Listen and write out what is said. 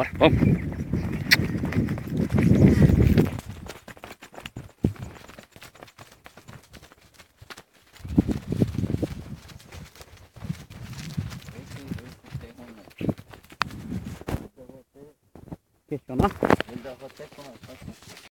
Bora, vamos. Questionar? Ainda vou até começar.